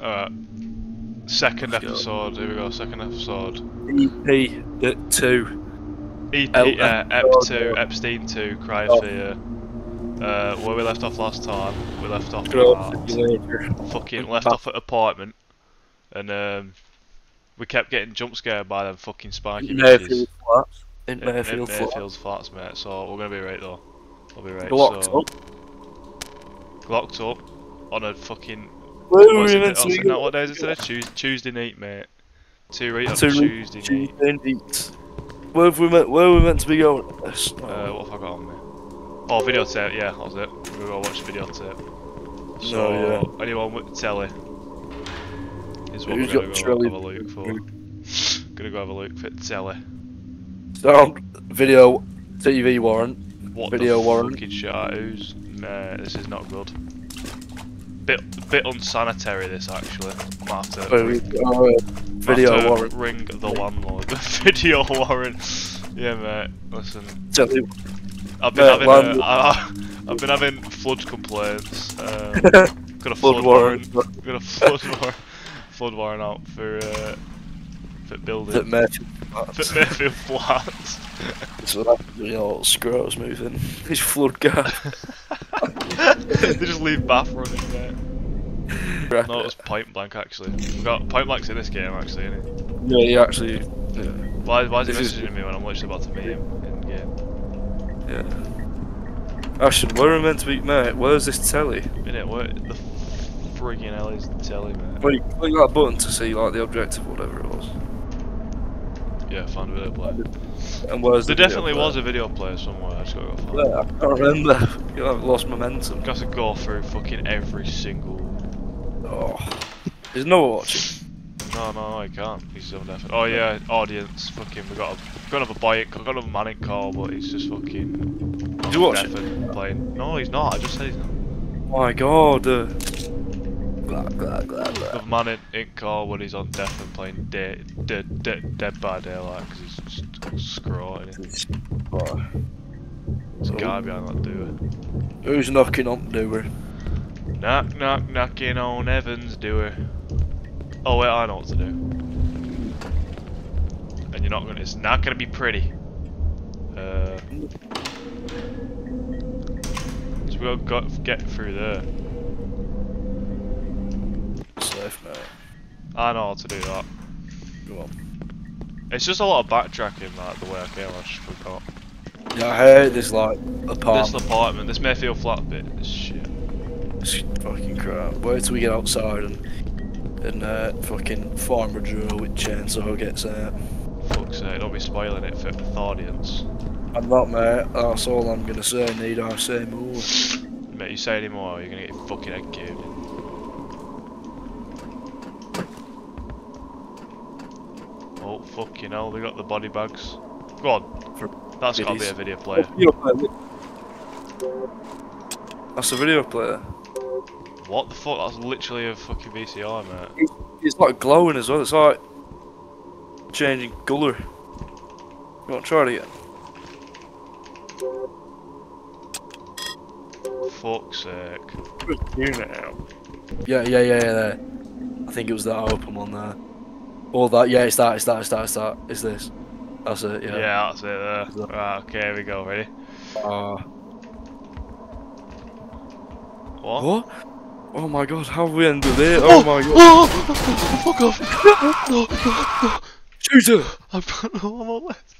Alright. Second Let's go. episode, here we go, second episode. EP at two. EP, El- uh, Ep oh, 2. Epstein 2, Oh. Cry of Fear. Uh, where we left off last time, we left off at old fucking left off at apartment, and um, we kept getting jump scared by them fucking spiky Mayfield bitches. Flats. In In- in Mayfield Flats. Flats, mate. So we're gonna be right though. We'll be right. Locked so, up. Locked up on a fucking. What's we it, meant oh, to be so now what day is it today? Tuesday, Tuesday night, mate. Two right on Two Tuesday night. Tuesday night. Where have we meant? Where are we meant to be going? Uh, what have I got on me? Oh, videotape. Yeah, that was it. We were gonna watch videotape. So Oh, anyone with telly is what Who's we're gonna got go have a look for. gonna go have a look for telly. Sound video TV warrant. What Video the warrant. fucking shit who's Nah, this is not good. Bit bit unsanitary this actually. Might have to, we, uh, video have to warrant. Ring the landlord. video warrant. Yeah mate, listen. I've been Mate, having uh, I, I've been having flood complaints. Um, got a flood, Flood warrant. warrant. Got a flood warrant. Flood warrant out for uh, for building. Mayfield For Flats. Mayfield Flats. That's what happens when your scrotes moving. His flood gap. they just leave bath running mate. No, it was point blank actually. We got point blanks in this game actually, innit? Yeah, he actually. Yeah. Why, why is he This is- messaging me when I'm literally about to meet him in game? yeah. Ashton, where are we meant to be, mate? Where's this telly? Innit, what the friggin' hell is the telly, mate? Well, you click that button to see like the objective, or whatever it was. Yeah, found a video player. And where's There the definitely was a video player somewhere, I just gotta go find. Yeah, I can't remember. You I've lost momentum. Got to go through fucking every single. Oh. There's no watching. No, no, no, he can't. He's on definitely. Oh yeah, audience. Fucking, we got a, got another boy. Got another man in call, but he's just fucking. Did you watch it? playing. No, he's not. I just said he's not. My god. Uh... Blah, blah, blah. The man in, in call when he's on death and playing Dead, dead, dead, dead by Daylight because he's just screwing it. Oh. There's a guy behind that doer. Who's knocking on the door? Knock, knock, knocking on Evans doer. Oh wait, I know what to do. And you're not gonna. It's not gonna be pretty. Uh, so we'll got get through there. Safe, mate. I know how to do that. Go on. It's just a lot of backtracking, like the way I came. I just forgot. Yeah, I heard this, like, This apartment. apartment, this Mayfield flat bit, shit. Fucking crap. Wait till we get outside and and uh, fucking Farmer Joe with chainsaw gets out. Fuck's sake, don't be spoiling it for the audience. I'm not, mate. That's all I'm gonna say. Need I say more? Mate, you say any more, you're gonna get your fucking head in. Oh, fucking hell, they got the body bags. Go on. For That's gotta be a. Video player. That's a video player. What the fuck? That's literally a fucking VCR, mate. It's like glowing as well. It's like changing colour. You want to try it again? Fuck's sake. You now. Yeah, yeah, yeah, yeah. There. I think it was that open one there. All that. Yeah, it's that. It's that. It's that. It's that. It's this. That's it. Yeah, Yeah. that's it there. Right, okay, here we go, ready? Uh, What? what? Oh my god! How we ended it? Oh, oh my god! oh, oh, oh fuck off! Shooter! I've got no ammo left.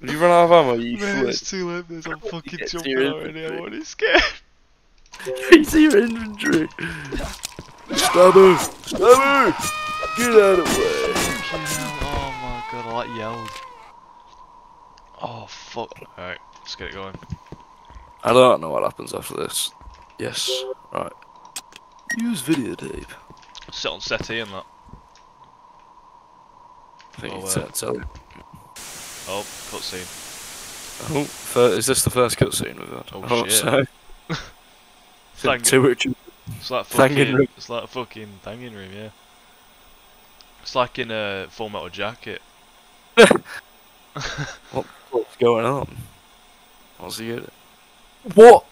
You run out of ammo? You Man, flip. it's too late, there's I'm fucking jumping already, I'm already scared. It's your inventory. Stab her! Stab her! Get out of the way! Oh my god, I like yelled. Oh fuck. Alright, let's get it going. I don't know what happens after this. Yes. Right. Use videotape. Sit on settee and that. I think Oh, it's uh, uh, tell. Oh, cutscene. Oh, fir- is this the first cutscene we've had? Oh, shit. So, Thank two which It's like Thangin' fucking. room. It's like fucking thangin' room, yeah. It's like in a Full Metal Jacket. what's going on? What's he getting? What?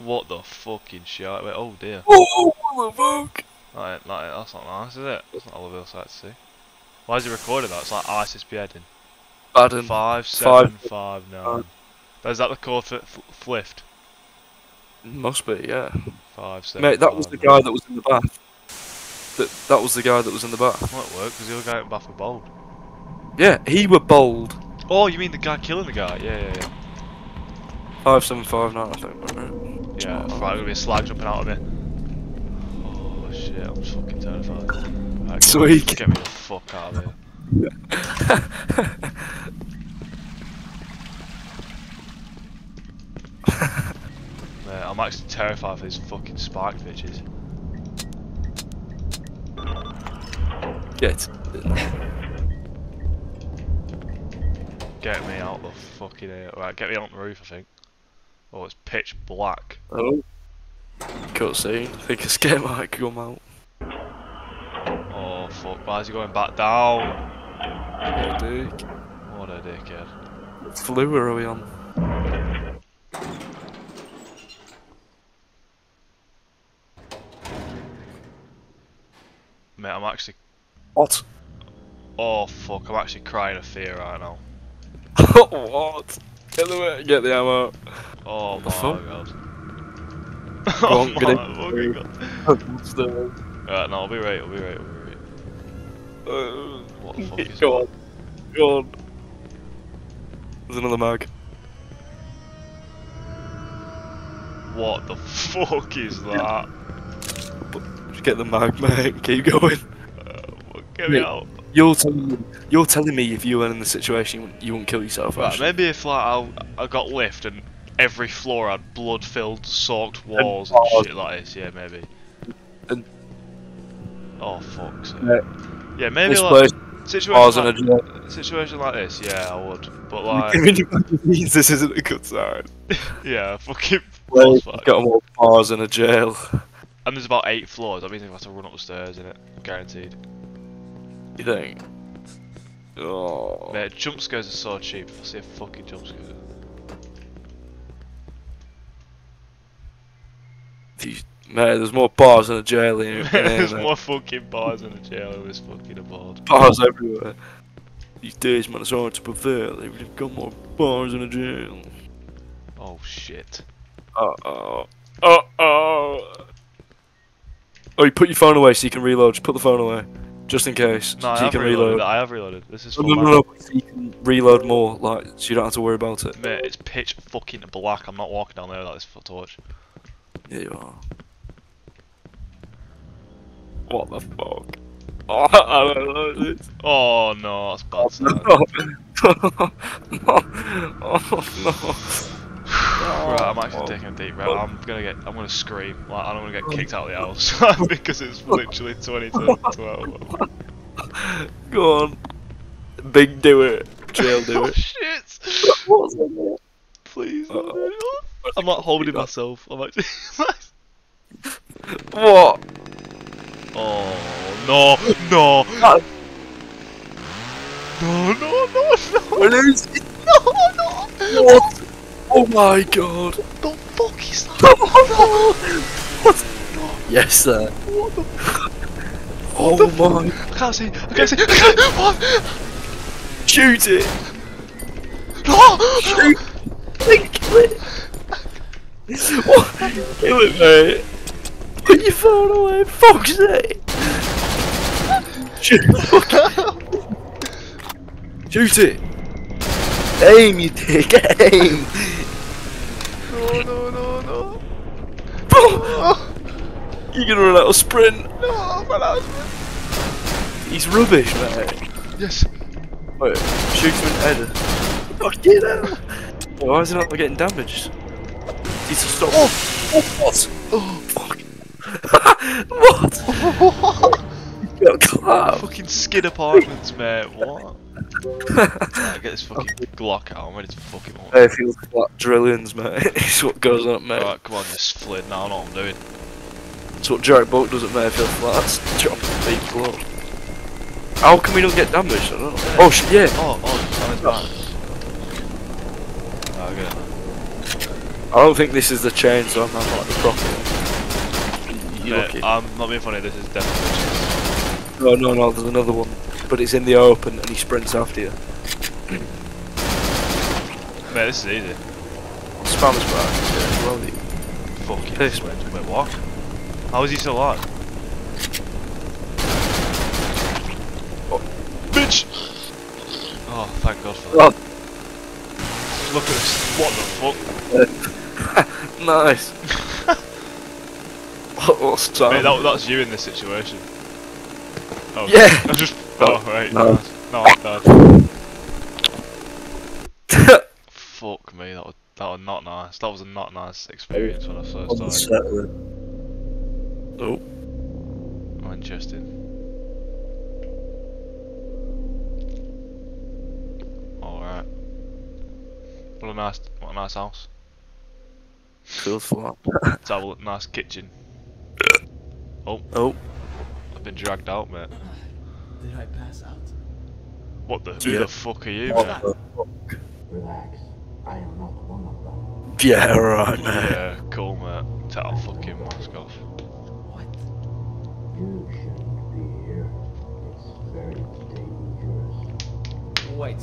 What the fucking shit? Wait, oh dear. Oh, what the fuck? Like, like, that's not nice, is it? That's not a lovely sight to see. Why is he recording that? It's like ISIS beheading. Badden. Five, Five. seven, five, nine. Is that the for fl- flift? Must be, yeah. Five, seven. Mate, that was five, the guy that was in the bath. That that was the guy that was in the bath. It worked because the other guy went back with bold. Yeah, he were bold. Oh, you mean the guy killing the guy? Yeah, yeah, yeah. Five seven five nine, I think. Right? Yeah, right, gonna be a slag jumping out of me. Oh shit, I'm just fucking terrified. Right, Sweet. Get me the fuck out of here. Mate, I'm actually terrified of these fucking spark bitches. Get. Get me out the fucking air. Right, get me on the roof, I think. Oh, it's pitch black. Oh. Cutscene. I think a scare might come out. Oh fuck, why is he going back down? Oh, dude. What a dickhead. Flu are we on? Mate, I'm actually. What? Oh fuck, I'm actually crying of fear right now. what? Get the get the ammo. Oh my The fuck? god. Oh my get fucking god. Right, no, I'll be right, I'll be right, I'll be right. Uh, What the fuck is Go that? on. Go on. There's another mag. What the fuck is that? Just get the mag, mate. Keep going. Uh, get me Mate. out. You're telling me, you're telling me if you were in the situation, you wouldn't, you wouldn't kill yourself. Right, actually. maybe if like I, I got lift and every floor had blood-filled, soaked walls bars. and shit like this, yeah, maybe. And- Oh fuck. Yeah, maybe this like situation and a like, situation like this, yeah, I would. But like, giving you magazines, this isn't a good sign. yeah, fucking. Well, got them all bars and a jail. And there's about eight floors. That means I have to run up the stairs in it, guaranteed. You think? Oh. Mate, jump scares are so cheap. If I see a fucking jump scare. These, mate, there's more bars than a jail in, in here, There's more fucking bars in the jail in this fucking abode. Bars everywhere. These days, man, it's hard to prevail. They've got more bars than a jail. Oh shit. Uh oh. Uh oh. Oh, you put your phone away so you can reload. Just put the phone away. Just in case. No, I you have can reloaded. reload. I have reloaded. This is No, no, no, no. So you can reload more, like, so you don't have to worry about it. Mate, it's pitch fucking black. I'm not walking down there without this torch. Yeah, you are. What the fuck? Oh, I don't know this. Oh no, that's bad. sign. oh Right, I'm Oh. actually taking a deep breath. I'm gonna get, I'm gonna scream. Like, I'm gonna get oh. kicked out of the house because it's literally 20 to 12. Go on. Big do it. Jail do oh it. shit! Please. Uh-oh. no. I'm not holding myself. I'm actually. What? oh no, no, uh. No. no, no, no, no, We're losing. no, no. What? Oh my god. The fuck is that? what? Yes, sir. What the? Oh my. I can't see. I can't see. I can't. What? Shoot it. No! Shoot. Kill it. What? Kill it, mate. Put your phone away. Fuck's sake. Shoot. Shoot it. Aim, you dick. Aim. No, no, no, no. You're gonna run out of sprint. No, I'm out of He's rubbish, mate. Yes. Wait, shoot him in the head. Fucking hell. Why is he not getting damaged? He's to stop. Oh, oh what? Oh, fuck. what? Fucking skid apartments, mate. What? Right, get this fucking Glock out. I'm ready to fucking one. Hey, feels flat drillings, mate. it's what goes on, mate. Right, come on, you split now. I know what I'm doing. It's what Jared Boak does at Mayfield Flats. Dropping people up. How can we not get damaged? I don't know. Oh, shit, yeah. Oh, oh, back. Oh, I get it. I don't think this is the chainsaw man like the proper one. You're Mate. I'm not being funny, this is definitely No, no, no, there's another one. But it's in the open and he sprints after you. Mate, this is easy. Spammer's back. Yeah, well, he- Fucking Piss. Wait, wait, what? How is he still alive? Oh. Bitch! Oh, thank God for that. Oh, Look at this. What the fuck? nice. what, what's that? Mate, that, that's you in this situation. Oh, Yeah. I just. Oh, right. No. No, I'm dead. Fuck me, that was, that was not nice. That was a not nice experience when I first started. Unsettling. Oh, Oh, interesting. Alright. What a nice, what a nice house. Feels flat. Let's have a look, nice kitchen. Oh, Oh. I've been dragged out, mate. Did I pass out? What the? Who Yeah. the fuck are you, what mate? the fuck? Relax. I am not one of them. Yeah, right, mate. Yeah, cool, mate. Take that fucking mask off. What? You shouldn't be here. It's very dangerous. Wait.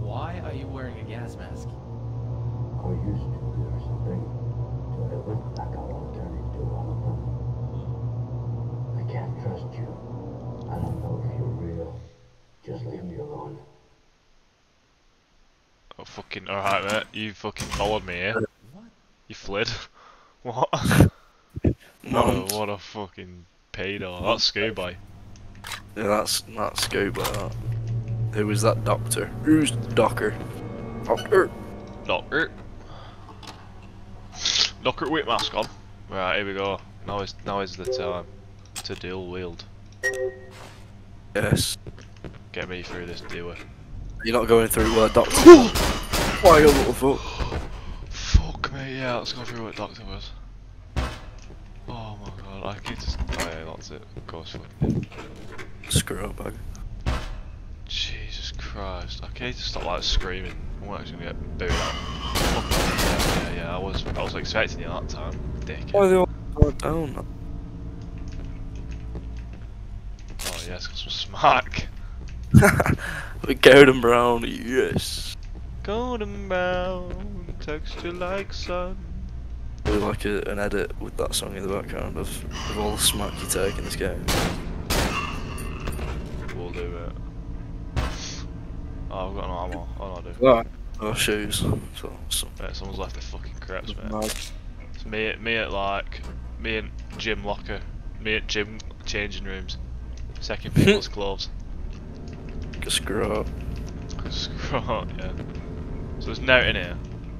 Why are you wearing a gas mask? Or used to be or something. So it looked like I won't turn into one of them. I can't trust you. I don't know if you're real. Just leave me alone. Oh, fucking, alright, mate. You fucking followed me here. What? You fled. what? What a, Nonce. what a fucking pedo. That's Scooby. Yeah, that's not scuba. That. Who was that doctor? Who's Docker? Doctor. Doctor. Doctor with mask on. Right, here we go. Now is now is the time to dual wield. Yes. Get me through this duo. You're not going through where Doctor. Why you little fuck? Fuck me, yeah, let's go through what Doctor was. Oh my god, I need to. Oh yeah, that's it. Of course, fucking. Screw up, bag. Jesus Christ. I need to stop like screaming. I'm actually gonna get booed out. Off. Yeah, yeah, I was I was expecting you that time. Dick. Are oh, they all going down? Oh yes, got some smack. We Golden Brown, yes. Golden brown, texture like sun. Do like a, an edit with that song in the background of, of all the smack you take in this game. We'll do it. Oh, I've got no ammo. Oh no, I do. Right. Oh, shoes. So, some. Mate, someone's left their fucking creps, mate. It's me, at me at like, me and gym locker, me at gym changing rooms, second people's clothes. Screw up. Screw up, yeah. So there's no in here,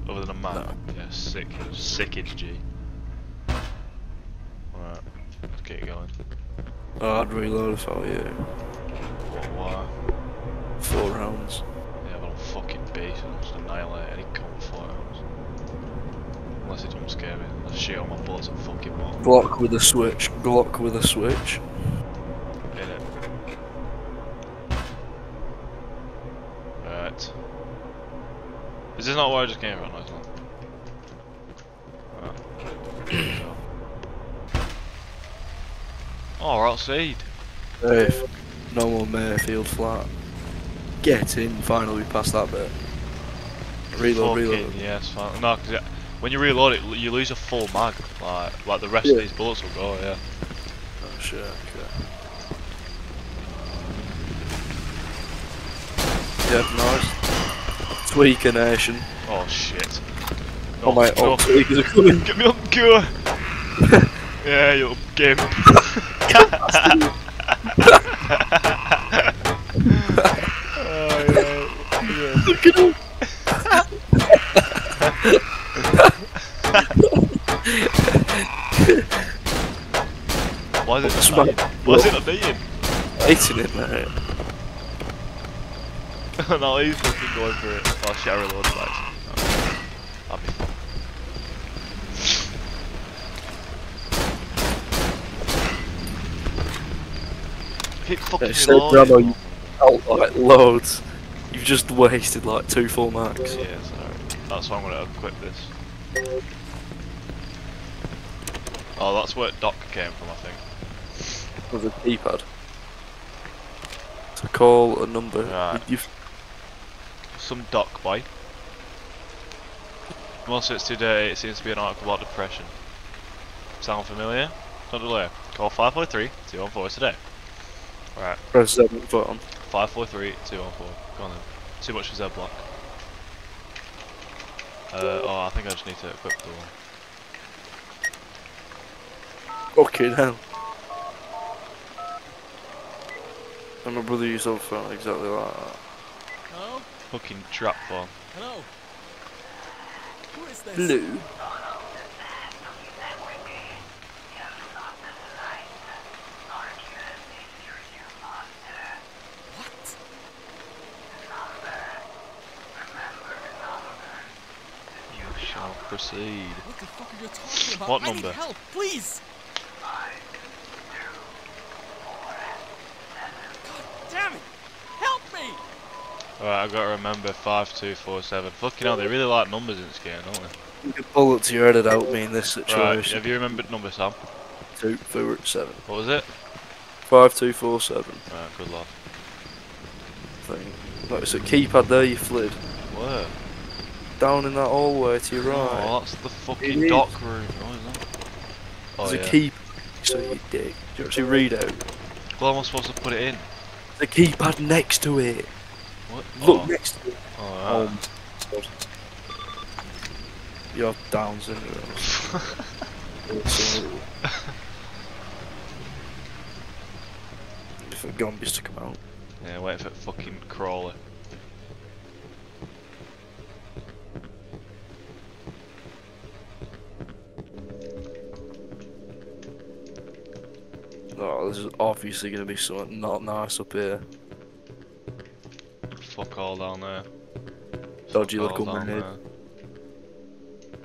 other than a man. No. Yeah, sick, sickage G. Alright, let's get going. Oh, I'd reload if I were you. What, why? Four rounds. Yeah, but I'm fucking beast, I'll just annihilate any cunt four rounds. Unless it don't scare me, I'll shoot all my bullets at fucking wall. Glock with a switch. Glock with a switch. In it. Right. Is this not where I just came from? No, it's not. Right. Here we go. Oh, we're outside. Safe. No more Mayfield flat. Get in. Finally past that bit. Reload, Fucking reload. yes, fine. No, because when you reload it, you lose a full mag. Like, like the rest of these bullets will go. Yeah. Oh shit. Okay. Yep, nice. Tweaker nation. Oh shit. Oh my, no. oh, tweakers are coming. Get me on go. yeah, you little gimp. yeah. Look at him. Why is it not Smack. dying? Why is it not dying? Hating it, mate. no, he's fucking going for it. Oh shit, I reloaded that. actually. No. That'd be fun. Keep fucking Yeah, reloading. Bravo, you out like loads. You've just wasted like two full marks. Yeah, sorry. Oh, that's why I'm gonna equip this. Oh, that's where Doc came from, I think. With a keypad. To call a number. Right. You, Some Doc boy. Most of it's today, it seems to be an article about depression. Sound familiar? Don't delay. Call 543 214 today. Right, press seven button. 543 214. Go on then. Too much for Z block. Uh, oh, I think I just need to equip the one. Okay then. And my brother used to have a phone exactly like that. Hello? Fucking trap phone. Hello? Who is this? Blue. What? You shall proceed. What the fuck are you talking about? What I number? Need help, please! God damn it! Help me! Alright, I've got to remember 5247. Fucking hell, they really like numbers in this game, don't they? You can bullet to your head and help me in this Right, situation. have you remembered number, Sam? Two, four, seven. What was it? Five, two, four, seven. Right, good lad. Thing. Like it's a keypad there, you flid. Where? Down in that hallway to your oh, right. Oh, that's the fucking is. dock room. What is that? Oh, There's yeah. a key. So you dick. Do you actually read out? Well, am I supposed to put it in? The keypad next to it. What? Look oh. next to it. Oh, Oh, right. my God. You're Down syndrome. For zombies to come out. yeah, wait for fucking crawler. Oh, this is obviously going to be something not nice up here. Fuck all down there. Dodgy Fuck all little down man. there.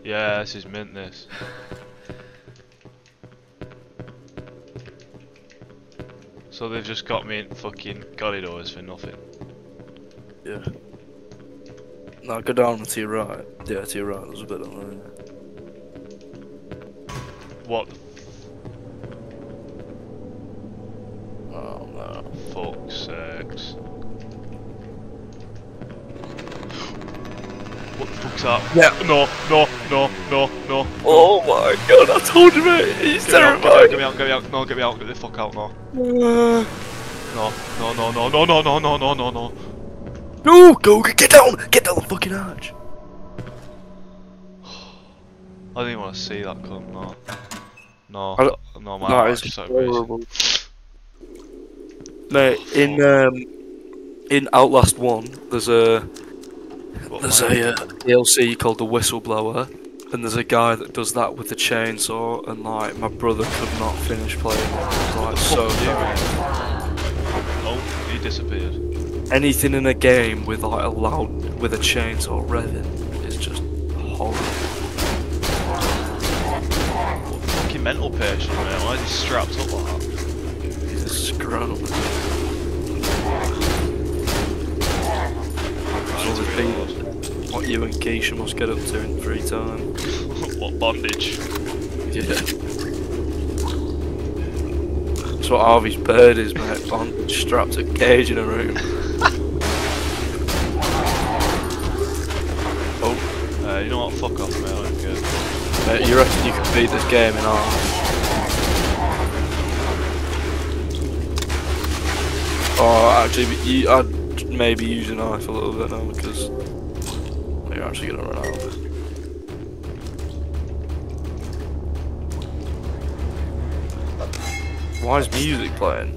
Yeah, this is mint, this. So they've just got me in fucking corridors for nothing. Yeah. Now go down to your right. Yeah, to your right. There's a bit on there. What the Oh no. fuck's sakes? What the fuck's that? Yeah. No, no, no, no, no. Oh my god, I told you, mate. He's Get me out, get me out, get me out, no, get me out, get the fuck out, no. Uh, No, no, no, no, no, no, no, no, no, no, no. no, go, get down. Get down the fucking arch. I didn't want to see that come, no. No, no, my That heart is is so racing. horrible. Mate, in um, in Outlast One, there's a What there's a uh, DLC called the Whistleblower, and there's a guy that does that with the chainsaw, and like my brother could not finish playing it. It was like so. Oh, he disappeared. Anything in a game with like a loud with a chainsaw revving is just horrible. What fucking mental patient, man. Why is he strapped up like that? He's a scrum. That's really What you and Keisha must get up to in free time. what bondage? Yeah. That's what Harvey's bird is, mate. Bondage strapped to a cage in a room. oh, Uh, you know what? Fuck off, mate. I don't care. mate, you reckon you can beat this game in half? Oh, actually, I'd maybe use a knife a little bit now because you're actually gonna run out of it. Why is music playing?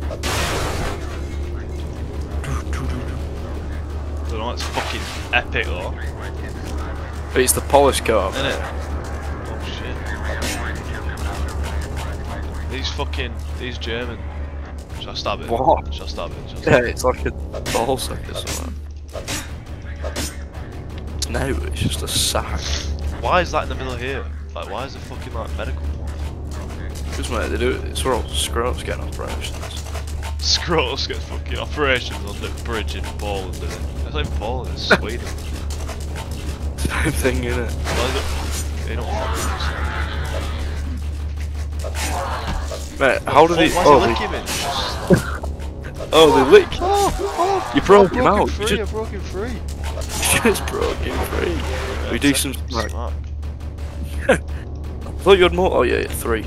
don't know, it's fucking epic though. It's the polish car. Isn't it? Oh shit. These fucking, these German. Shall I stab it? What? Shall I stab it? Shall I Yeah, stab it? it's like a ball sack or something. No, it's just a sack. Why is that in the middle here? Like, why is there fucking like medical one? Because mate, they do it. It's where all scrubs getting operations. Scrotus gets fucking operations on the bridge in Poland, doesn't it? It's like Poland, it's Sweden. Same thing, innit? Why is it? They don't fucking Mate, how he? why's Oh, he they, lick oh, they lick. Oh, oh, You broke him out. him You free, just- I broke him free. Just broke him free. we do some smack. Smack. I thought you had more. Oh yeah, yeah, three.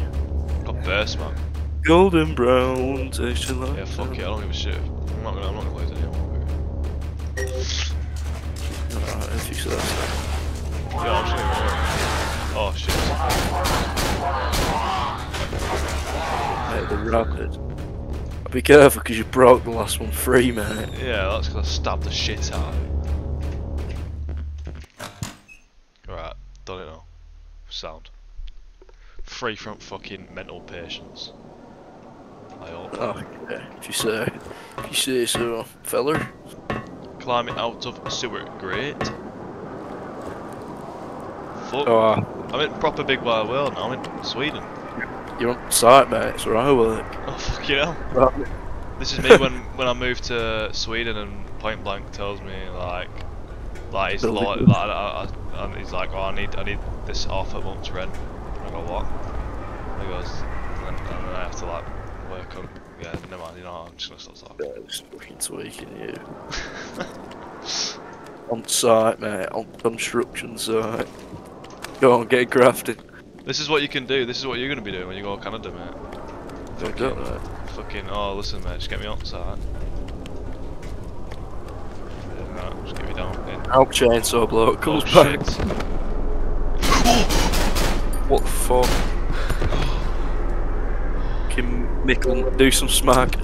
Got burst, man. Golden brown, taste like. Yeah, fuck it, I don't give a shit. I'm not gonna, I'm not gonna this anymore. Alright, if you say that. Yeah, I'm just gonna. Oh shit. Mate, the rapid. Be careful because you broke the last one free, mate. Yeah, that's because I stabbed the shit out of it. Done it now. Sound. Free from fucking mental patients. I hope. Oh, yeah, if you say, if you say so, feller. Climbing out of sewer, great. Fuck. Oh, uh, I'm in proper big wide world now, I'm in Sweden. you're on site, mate. It's where I work. Oh fuck you hell. Right. This is me when when I moved to Sweden and Point Blank tells me like like he's like, like I, I, and he's like oh I need I need this half a month's rent. I go what? He goes and, then- and then I have to like work on yeah never mind you know I'm just gonna stop talking. Yeah, just fucking tweaking you. on site, mate. On construction site. Go on, get grafted. This is what you can do. This is what you're gonna be doing when you go to Canada, mate. Don't do. Fucking oh listen mate, just get me on site. Yeah, right, just get me Help chainsaw bloke comes Oh, back. shit. What the fuck? Kim Mickle, do some smack.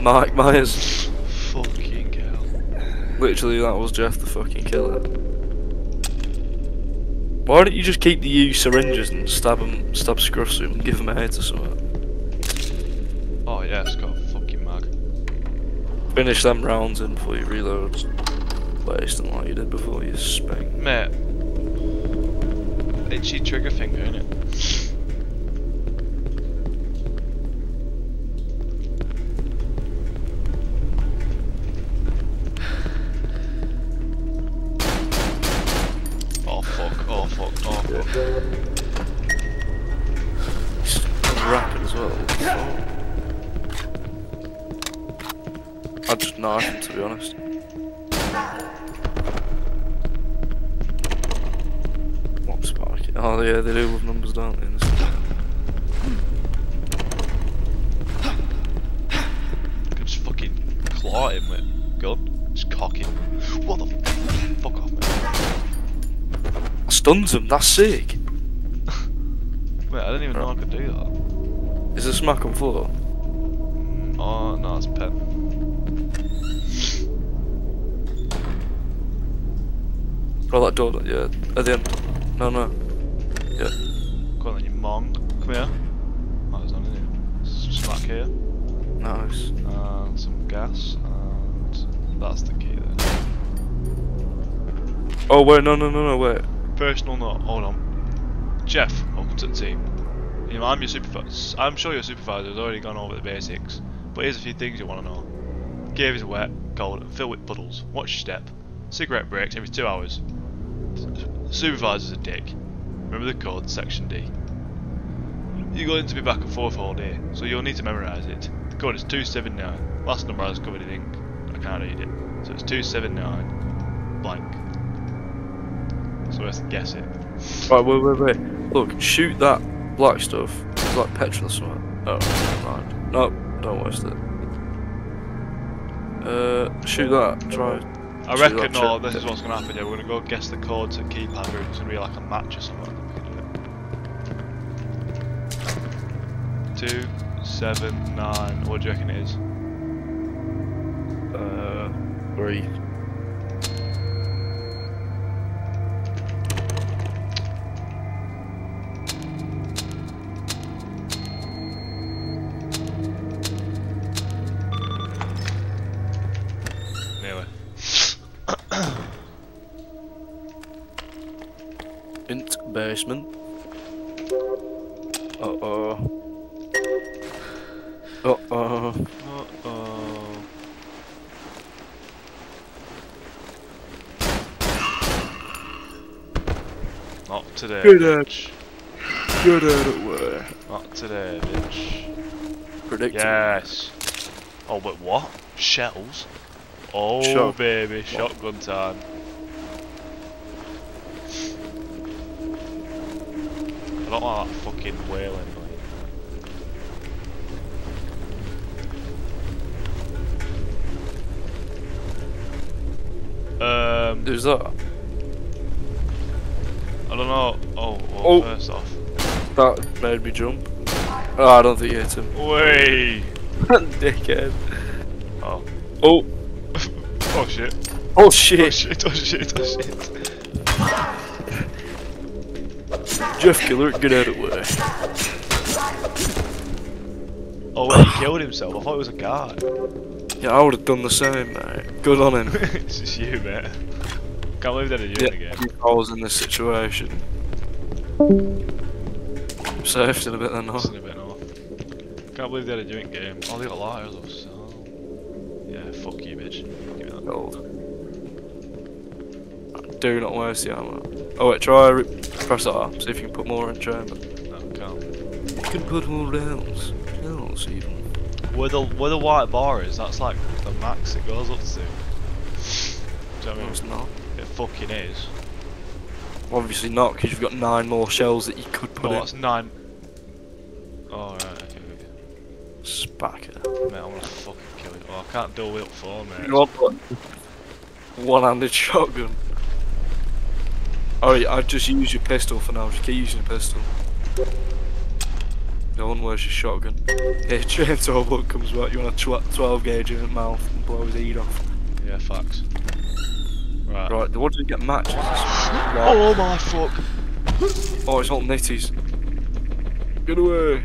Mike Myers. Fucking hell. Literally, that was Jeff the fucking killer. Why don't you just keep the used syringes and stab him, stab Scruffs 'em and give him a head or something? Oh yeah, it's got a fucking mag. Finish them rounds in before you reload. Wasting like you did before you spang. Mate. Itchy trigger finger, innit? Oh yeah, they do with numbers, don't they? this game? Just fucking claw him with gun. Just cock him. What the f- fuck off, man. Stuns him. That's sick. Wait, I didn't even know I could do that. Is a smack on floor? Mm, Oh, no, it's pen. Oh, that door. Yeah, at the end. No, no. Go on then, you mong. Come here. Oh, there's none in here. Smack here. Nice. And some gas. And that's the key there. Oh wait, no, no, no, no, wait. Personal note, hold on. Jeff, welcome to the team. You know, I'm your supervisor. I'm sure your supervisor has already gone over the basics, but here's a few things you want to know. Gear is wet, cold, and filled with puddles. Watch your step. Cigarette breaks every two hours. Supervisor's a dick. Remember the code, section D. You're going to be back and forth all day, so you'll need to memorise it. The code is 279. Last number I was covered in ink. I can't read it. So it's 279 blank. So we have to guess it. Right, wait, wait, wait. Look, shoot that black stuff. It's like petrol or something. Oh, right. No, don't waste it. Uh, shoot that. Try. I reckon no, this is what's gonna happen, yeah, we're gonna go guess the code to keypad room, it's gonna be like a match or something. We can do it. Two, seven, nine, what do you reckon it is? Uh, three. Today. Good, bitch. Good at it work. Not today, bitch. Predictable. Yes. Oh, but what? Shells? Oh, Shot- baby, shotgun time. I don't like that fucking wailing. Like. Um, Who's that? I don't know. Oh, well, Oh. first off. That made me jump. Oh, I don't think you hit him. Way. Dickhead. Oh. Oh. oh shit. Oh shit. Oh shit. Oh shit. Oh shit. Jeff Killer, get out of the way. Oh, wait, he killed himself. I thought it was a guard. Yeah, I would have done the same, mate. Good on him. it's just you, mate. Can't believe that are doing yeah, again. if I in this situation. Saved it a bit then, huh? A bit off. Can't believe they had a joint game. Oh, they got liars of so. Yeah, fuck you, bitch. Give me that. Gold. Do not waste the ammo. Oh wait, try re- press R, see if you can put more in chamber. No, can't. You can put more rounds. Shells even. Where the where the white bar is, that's like the max it goes up to. Do you know what I No, it's not. Fucking is. Obviously not, because you've got nine more shells that you could put Oh, in. that's nine. Oh right, okay, okay. Spacker. Mate, I'm gonna fucking kill you. Oh, I can't do it up four, mate. You want? One-handed shotgun. Yeah, I'd just use your pistol for now. Just keep using your pistol. No one wears your shotgun. Hey, train turbo comes back. You want a tw 12 gauge in the mouth and blow his head off. Yeah, facts. Right. Right, oh what did we get matches? Right. Oh my fuck. Oh, it's all nitties. Get away.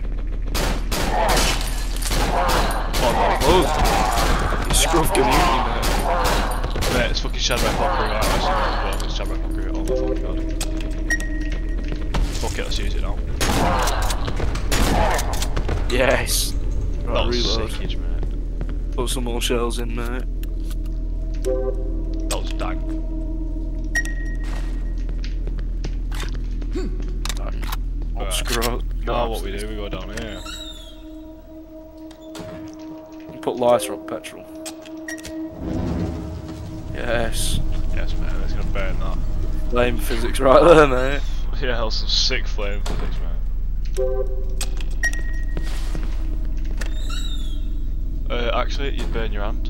Oh, he's scruff can eat me, Mate, it's fucking Shadow Valkyrie right now. It's Shadow Valkyrie. Oh my fucking god. Fuck it, let's use it now. Yes. Right, That was reload. sickage, mate. Put some more shells in, mate. Was. Oh, Right. screw Now what we do, we go down here. Put lighter on petrol. Yes. Yes, man, it's gonna burn that. Flame physics right there, mate. Yeah, was some sick flame physics, man. Uh, actually, you'd burn your hand,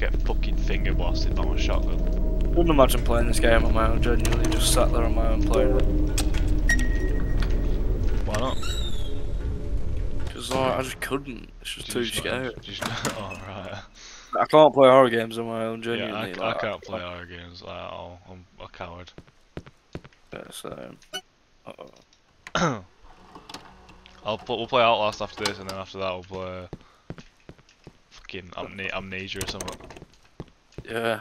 get fucking finger blasted by my shotgun. Wouldn't imagine playing this game on my own, genuinely. Just sat there on my own playing it. Why not? Because like, I just couldn't. It's just too Just not- scary. Just, oh. I can't play horror games on my own, Yeah, I, genuinely. I can't play horror games like at all. I'm a coward. Yeah, so. Uh-oh. I'll put, we'll play Outlast after this, and then after that we'll play fucking amne- Amnesia or something. Yeah.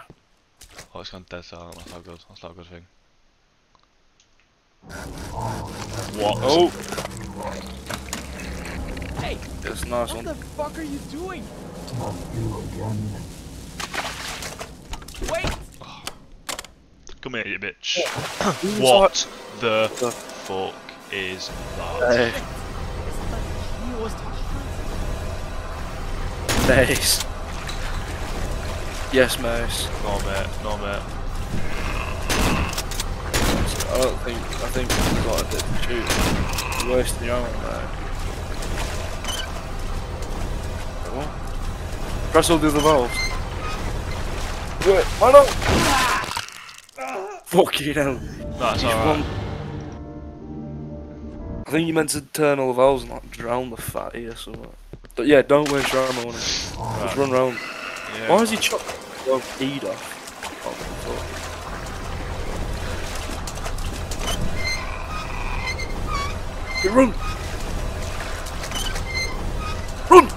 Oh, it's gone dead silent. That's not good. That's not a good thing. What? Oh, oh! Hey, it's a nice what one. the fuck are you doing? Not you again. Wait! Oh. Come here, you bitch. What the The- fuck is that? Hey, Mace. Yes, Mace. No, mate. No, mate. I don't think. I think we've got a bit to shoot. You're wasting your ammo, mate. What? Press all the other valves. Wait, why not? Fucking hell. That's You've alright. I think you meant to turn all the valves and like drown the fatty or something. But yeah, don't waste your ammo on it. Just run round. Yeah. Why is he chopped heat off? Oh. Okay, run! Run!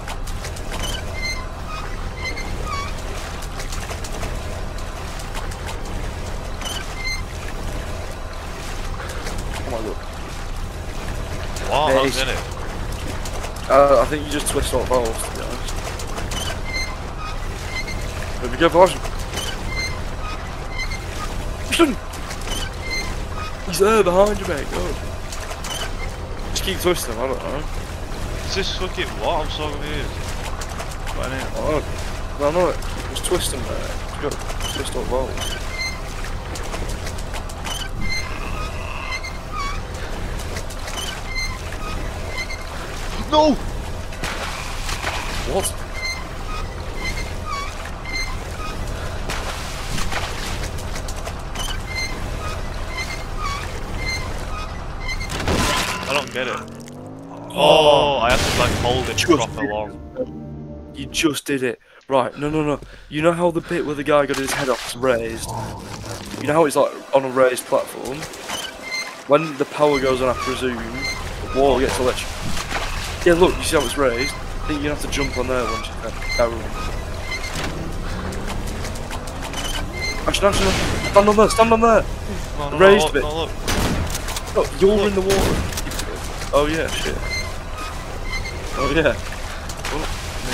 Oh my god. Wow, was in it. Uh, I think you just twist all valves, to be honest. Let me go. Ashton! He's there behind you, mate. Go. Just keep twisting I don't know. Is this fucking what? I'm so confused. What now? Oh, no, no, just twist him, mate. Just twist up balls. No! What? I don't get it. Oh, oh I have to like hold it Just proper did long. You just did it. Right, no, no, no. You know how the bit where the guy got his head off is raised? You know how it's like on a raised platform? When the power goes on, I presume, the wall gets electric. Yeah, look, you see how it's raised? I think you have to jump on there once you can. Carry on. Ashton, Ashton, stand on there, stand on there! No, no, Raised no, bit. No, look. Oh, you're in the water. Oh yeah, shit. Oh yeah. Oh,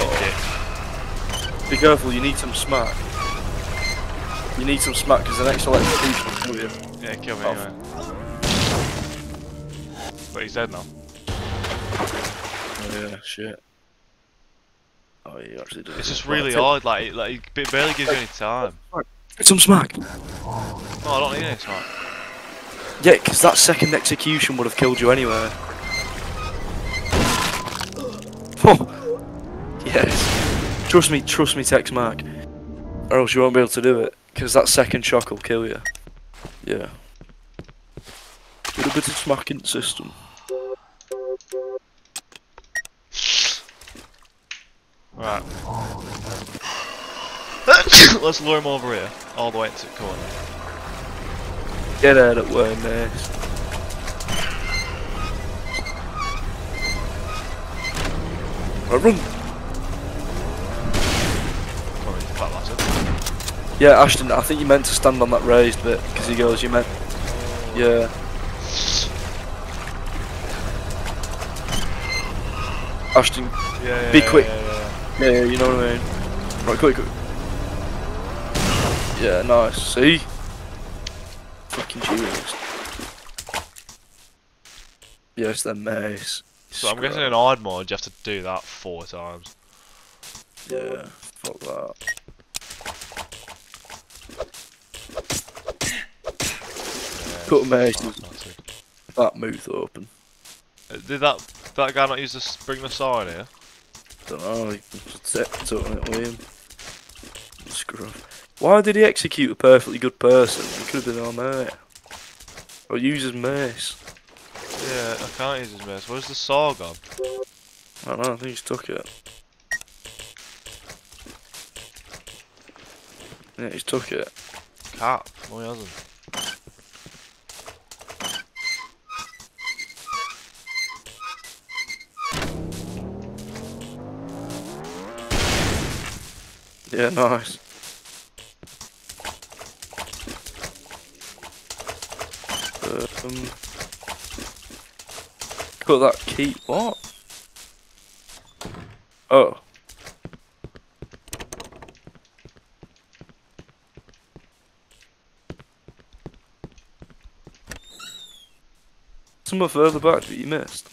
oh. Nick Be careful, you need some smack. You need some smack because the next electrocution will kill you. Yeah, kill me Oh. anyway. But he's dead now. Oh yeah, shit. Oh yeah, you actually did. It's just really take- hard, like, it, like it barely gives you any time. take Some smack. No, I don't need any time. Yeah, because that second execution would have killed you anyway. Oh. Yes. Trust me, trust me, Tex Mark. Or else you won't be able to do it. Because that second shock will kill you. Yeah. With a bit of smacking system. Right. Let's lure him over here, all the way into the corner. Get out of the way, mate. Right, run! Probably that massive. Yeah, Ashton, I think you meant to stand on that raised bit, because he goes, you meant... Yeah. Ashton, Yeah, yeah, Be yeah, quick. Yeah, yeah, you know what I mean? Right, quick, quick. Yeah, nice, see? Fucking genius. Yes, they're mace. So I'm guessing in hard mode you have to do that four times. Yeah, fuck that. Cut it's mace. fucking massive. That mouth open. Uh, Did that that guy not use the spring the saw in here? Don't know, he set something it with him. Scruff. Why did he execute a perfectly good person? He could have been our mate. Or use his mace. Yeah, I can't use his mace. Where's the saw gone? I don't know, I think he's took it. Yeah, he's took it. Cap. No, he hasn't. Yeah, nice. Um, cut that key. What? Oh. Somewhere further back that you missed.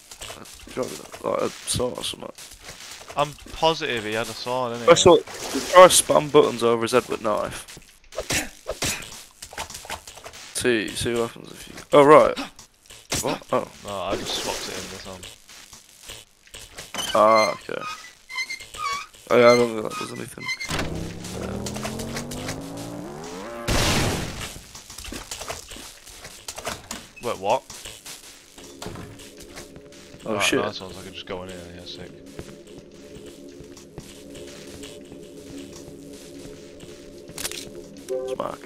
Like a saw or something. I'm positive he had a sword, didn't he? I saw try spam buttons over his head with knife. See, see what happens if you. Oh right. What? Oh. No, I just swapped it in this one. Ah, okay. Oh, yeah, I don't think that does anything. Wait, what? Oh shit. Nice ones, I can just go in here, yeah, sick. Smack.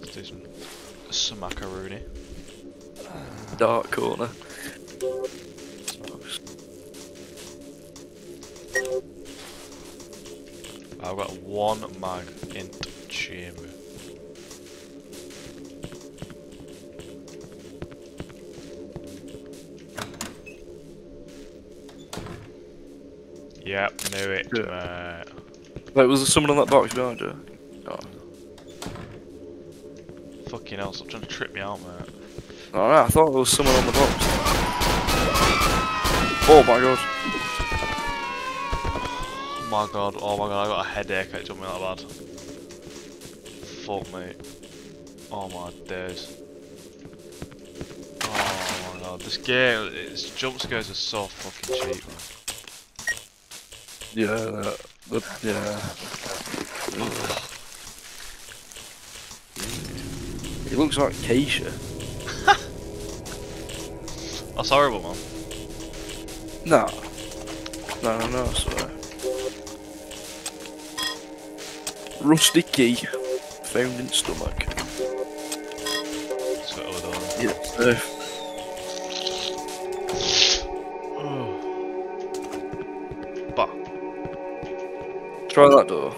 Let's do some, macaroni. Dark corner. I've got one mag in the chamber. Yep, knew it, Yeah. Wait, was there someone on that box behind you? Oh. Fucking hell, stop trying to trip me out, mate. Oh, Alright, I thought there was someone on the box. Oh my god. Oh my god, oh my god, I got a headache, it jumped me that bad. Fuck me. Oh my days. Oh my god, this game, its jump scares are so fucking cheap, man. Yeah, yeah. He looks like Keisha. That's horrible, man. No. No, no, no, I swear. Rusty key. Found in stomach. I Yeah, safe. Try that door.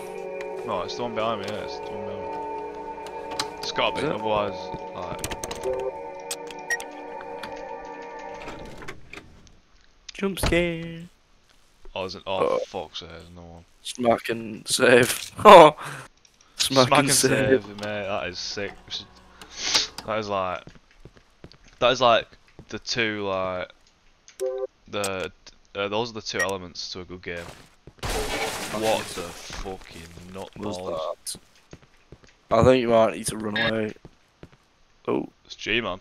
No, it's the one behind me, yeah, it's the one behind me. It's gotta be, it? otherwise, like, Jump scare. oh, isn't, oh, Uh. fuck's sake, there's no one. Smack and save. Oh! Smack, Smack and, and save. save, mate, that is sick. We should- That is like, that is like the two, like, the, uh, those are the two elements to a good game. What the fucking Was nutballs. that? I think you might need to run away. Oh, It's G-Man.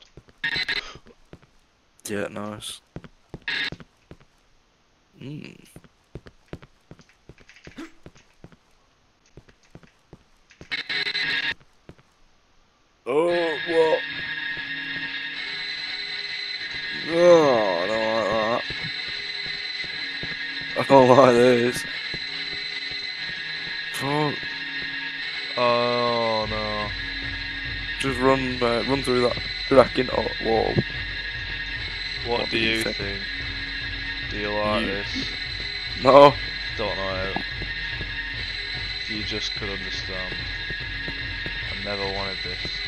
yeah, nice. Mm. Oh, what? Oh, I don't like that. I don't like this. Through that cracking o- oh, wall. What, What do do you think? think? Do you like You- this? No, Don't know. If you just could understand. I never wanted this.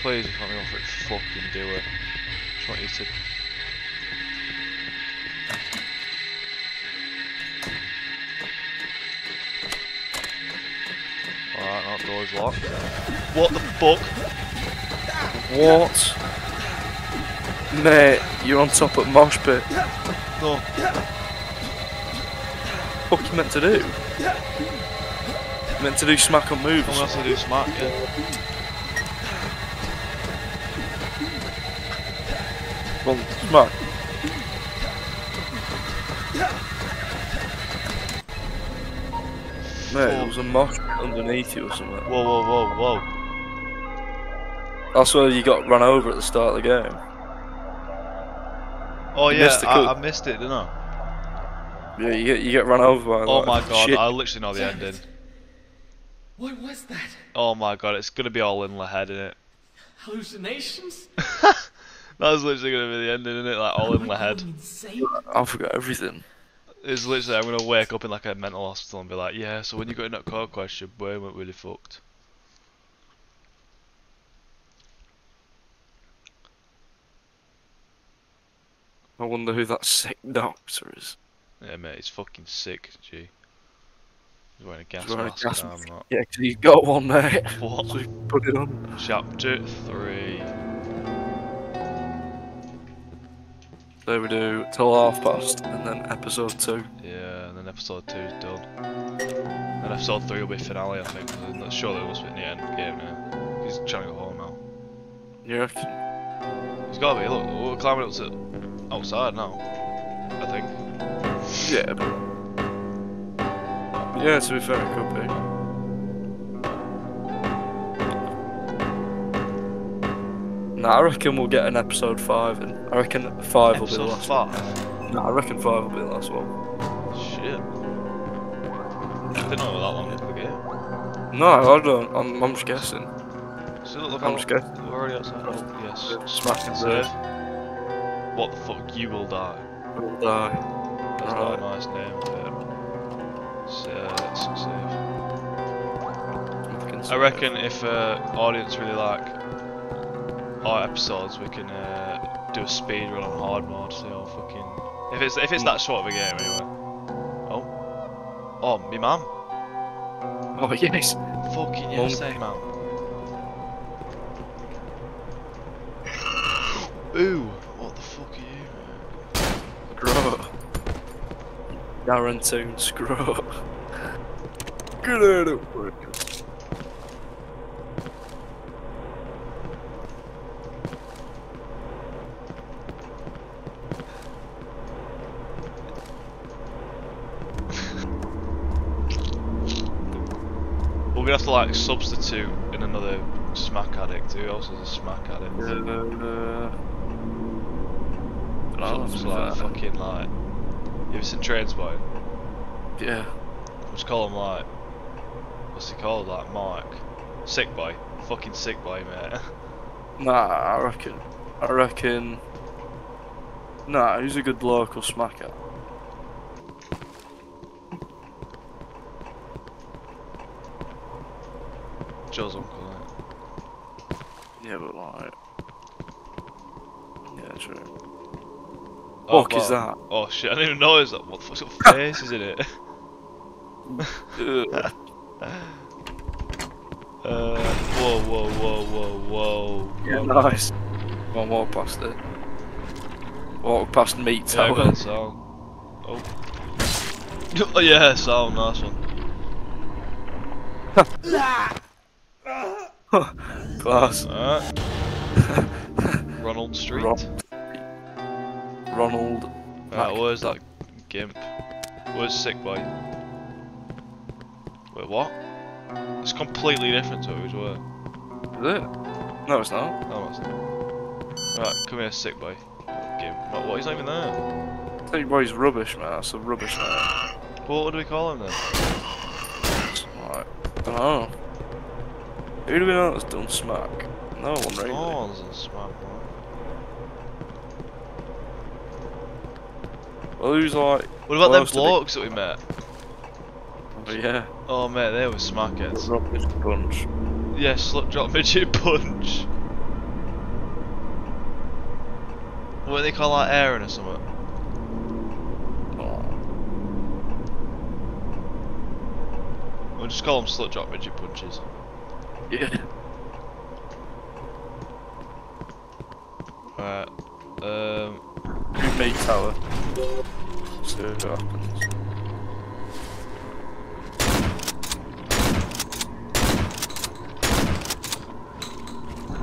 Please, if you want me off it, fucking do it. Just want you to. That door's locked. What the fuck? what? Mate, you're on top of mosh pit. No. What you meant to do? Meant to do smack and move. I'm gonna do smack, yeah. Well, smack. Mate, there was a mosh underneath you or something. Whoa, whoa, whoa, whoa. That's where you got run over at the start of the game. Oh You yeah, missed I. I missed it, didn't I? Yeah, you get you get run over by Oh like, my god, shit. I literally know the Damn ending. it. What was that? Oh my god, it's gonna be all in the head, isn't it? Hallucinations? That's literally gonna be the ending, innit? Like all in the oh head. Insane? I forgot everything. It's literally, I'm gonna wake up in like a mental hospital and be like, yeah, so when you got in that car question, brain went really fucked. I wonder who that sick doctor is. Yeah, mate, he's fucking sick, G. He's wearing a gas wearing a mask. gas I'm mask. Yeah, 'cause he's got one, mate. What? So put it on. Chapter 3. There we do till half past, and then episode two. Yeah, and then episode 2 is done. And episode 3 will be finale, I think. 'cause I'm not sure that it must be in the end game now. He's trying to go home now. You reckon? He's gotta be, look, we're climbing up to outside now. I think. Yeah. But... Yeah, to be fair, it could be. Nah, I reckon we'll get an episode five, and I reckon five will be the Episode last 5. one. Nah, I reckon five will be the last one. Shit. I didn't know that long into the game. No, I don't. I'm, I'm just guessing. So look, look I'm how- just guessing. We're already outside. Oh, yes. Smack and Save. save. What the fuck? You will die. We'll die. That's not Right. a nice name for it. So, uh, let's save. I reckon if uh, audience really like our episodes, we can uh, do a speed run on hard mode. So fucking if it's if it's that short of a game anyway. Oh, Oh, me mum. Oh yes. Fucking Mum. yes, say mum. Ooh, what the fuck are you? Screw. Darren Toon, screw. up. Get out of workers. We're gonna have to like substitute in another smack addict. Who else is a smack addict? Uh, be like fucking like. You ever seen Trainspotting? yeah. Let's call him like. What's he called? Like Mike. Sick boy. Fucking sick boy, mate. Nah, I reckon. I reckon. Nah, he's a good bloke local smacker. Joe's uncle, innit? Yeah, but like. Yeah, true. Oh, Fuck is that? Oh shit, I didn't even know is that. What the fuck's got faces in it? Uh, whoa, whoa, whoa, whoa, whoa. yeah, Oh, nice. Go on, walk past it. Walk past meat tower. on, Sal. Oh. oh yeah, Sal, nice one. Class. Alright. Ronald Street. Ron- Ronald. Right, Mac- where's that gimp? Where's Sick Boy? Wait, what? It's completely different to who's where. Is it? No, it's not. No, it's not. Right, come here, Sick Boy. Gimp. What, what? He's not even there. I think boy's rubbish, man. That's a rubbish man. Well, what do we call him then? Like, I don't know. Who do we know that's done smack? No one really. No one's in Smart Boy. Well, who's like, What about them blokes that we met? oh yeah, Oh mate, they were smackheads. rubbish bunch. Yeah, slip drop midget punch. What do they call that Aaron or something? Oh. We'll just call them slut drop midget punches. Yeah. Right. Um. Do meat tower. See what happens.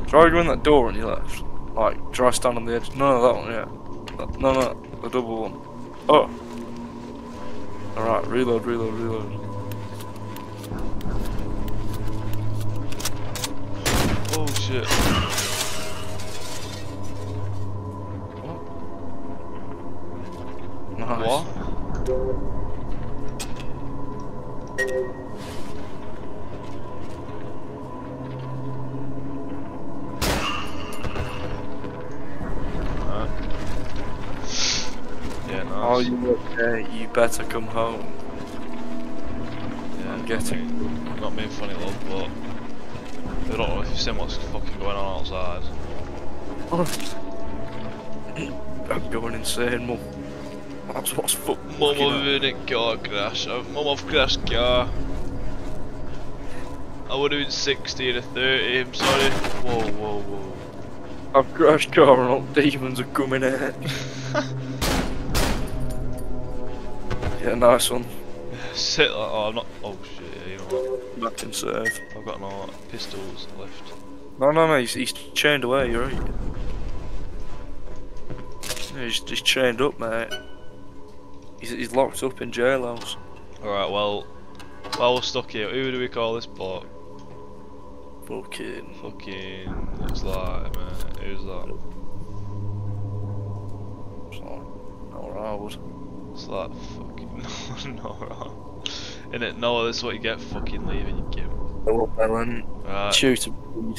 Try going that door on your left. Like, try stand on the edge. No, no, that one, yeah. No, no, the double one. Oh! Alright, reload, reload, reload. Oh shit. Nice. What? Yeah, nice. Oh, you okay? You better come home. yeah, I'm getting- Not being funny, love, but I don't know if you've seen what's fucking going on outside. I'm going insane, mum. That's what's fuck. Mum fucking har vunnit car crash. Uh, Mum har crashed car. I would have been 60 to 30, I'm sorry. Whoa, whoa, whoa. I've crashed car and all demons are coming out. yeah, nice one. Sit like, oh, I'm not, oh shit, yeah, you know what. Back in serve. I've got no pistols left. No, no, no, he's, he's chained away, you're right. He's, he's chained up, mate. He's, he's locked up in jailhouse. Alright, well, while we're stuck here, who do we call this bloke? Fucking. Fucking, looks like, man, who's that? Alright. It's like, fucking, no, no, wrong. Innit, Noah, this is what you get fucking leaving, you gimp. Hello, Ellen. Right. Shoot him.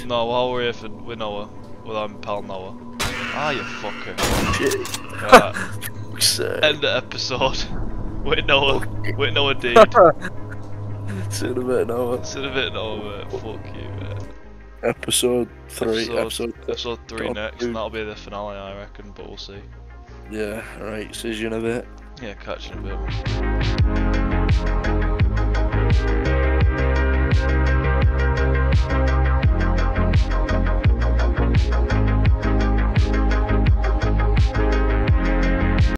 No, while we're here for, with Noah, with our pal Noah. Ah, you fucker. Shit. Right, end the episode. With Noah, with Noah deed. See you in a bit, Noah. It's a bit Noah, mate. Fuck you, mate. Episode 3. Episode, Episode, episode 3 God, next, dude. and that'll be the finale, I reckon, but we'll see. Yeah, right. See you in a bit. Yeah, catch you in a bit.